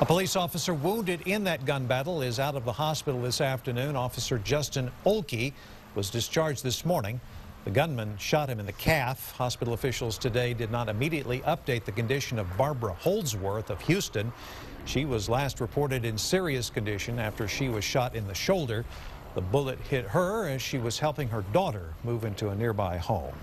A police officer wounded in that gun battle is out of the hospital this afternoon. Officer Justin Oehlke was discharged this morning. The gunman shot him in the calf. Hospital officials today did not immediately update the condition of Barbara Holdsworth of Houston. She was last reported in serious condition after she was shot in the shoulder. The bullet hit her as she was helping her daughter move into a nearby home.